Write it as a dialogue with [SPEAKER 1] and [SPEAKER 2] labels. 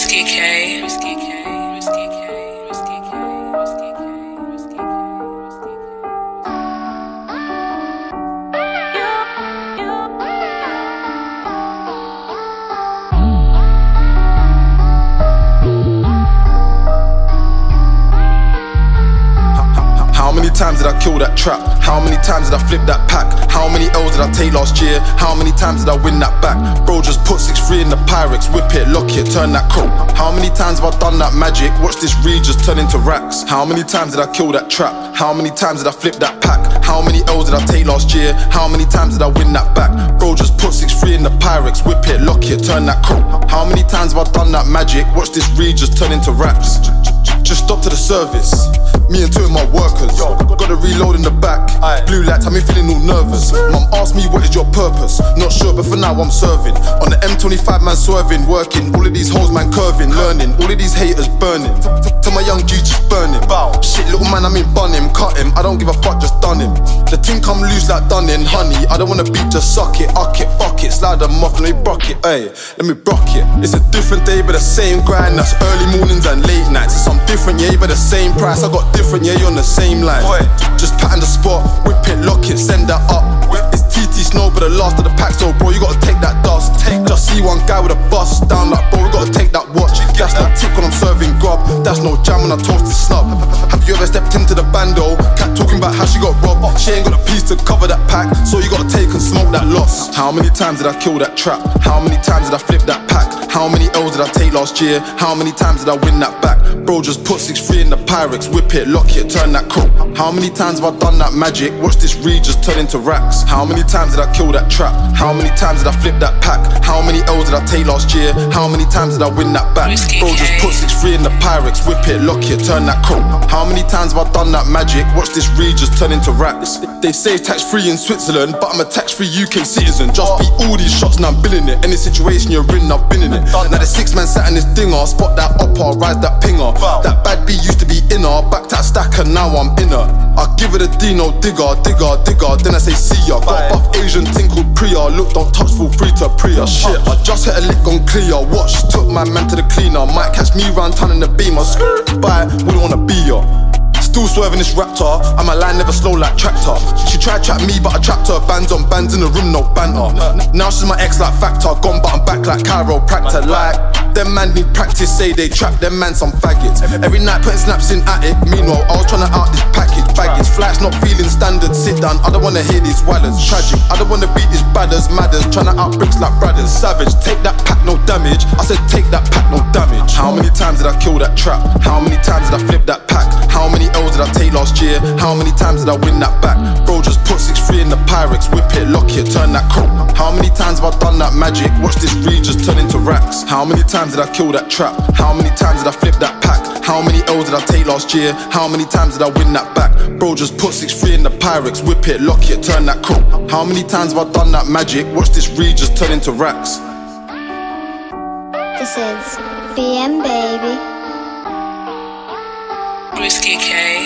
[SPEAKER 1] Risky K. K.
[SPEAKER 2] times did I kill that trap? How many times did I flip that pack? How many L's did I take last year? How many times did I win that back? Bro, just put 6-3 in the Pyrex, whip it, lock it, turn that crook. How many times have I done that magic? Watch this read just turn into racks. How many times did I kill that trap? How many times did I flip that pack? How many L's did I take last year? How many times did I win that back? Bro, just put 6-3 in the Pyrex, whip it, lock it, turn that crook. How many times have I done that magic? Watch this read just turn into raps. Just stop to the service. Me and two of my workers. Have me feeling all nervous. Mum asked me, what is your purpose? Not sure, but for now I'm serving. On the M25, man swerving, working. All of these hoes, man curving, learning. All of these haters burning. Tell my young G just burn him. Shit, little man, I mean bun him, cut him. I don't give a fuck, just done him. The team come loose like Dunning, honey. I don't wanna beat, just suck it, uck it, fuck it. Slide them off, let me brock it, ayy. Let me brock it. It's a different day, but the same grind. That's early mornings and late nights. It's some different, yeah, but the same price. I got different, yeah, you on the same line. Just pattern the spot, whip it, lock it, send that up. It's TT Snow, but the last of the pack, so bro, you gotta take that dust. Take just see one guy with a bust down, like bro, we gotta take that watch. That's no tick when I'm serving grub. That's no jam when I toast she got robbed. She ain't got a piece to cover that pack, so you gotta take and smoke that loss. How many times did I kill that trap? How many times did I flip that pack? How many L's did I take last year? How many times did I win that back? Bro, just put 6-3 in the Pyrex, whip it, lock it, turn that crook. How many times have I done that magic? Watch this read just turn into racks. How many times did I kill that trap? How many times did I flip that pack? How many L's did I take last year? How many times did I win that back? Bro, just put 6-3 in the Pyrex, whip it, lock it, turn that crook. How many times have I done that magic? Watch this read just turn into racks. They say tax free in Switzerland, but I'm a tax free UK citizen. Just beat all these shots, now I'm billing it. Any situation you're in, I've been in it. Now the six man sat in this dinger, spot that upper, rise that pinger. That bad B used to be inner, back that stacker, now I'm inner. I give it a Dino, digger, digger, digger, then I say see ya. Got buff Asian thing called Priya, look don't touch, full free to Priya. Shit, I just hit a lick on clear, watch, took my man to the cleaner. Might catch me round town in the beamer, skirt, bye, wouldn't wanna be ya. Still swerving this raptor, and my line never slow like tractor. She tried trap me, but I trapped her. Bands on bands in the room, no banter. Now she's my ex like factor, gone but I'm back like chiropractor. Like them man need practice, say they trap them man some faggots. Every night putting snaps in attic. Meanwhile, I was trying to out this package. Baggage, flights not feeling standard. Sit down, I don't wanna hear these wallers. Tragic, I don't wanna beat these badders, madders. Trying to out bricks like brothers. Savage, take that pack, no damage. I said take that pack, no damage. How many times did I kill that trap? How many times did I flip that pack? How many L's did I take last year? How many times did I win that back? Bro, just put times have I done that magic? Watch this read just turn into racks. How many times did I kill that trap? How many times did I flip that pack? How many L's did I take last year? How many times did I win that back? Bro, just put 6-3 in the Pyrex, whip it, lock it, turn that crook. How many times have I done that magic? Watch this read just turn into racks.
[SPEAKER 3] This is BM Baby.
[SPEAKER 1] Risky K.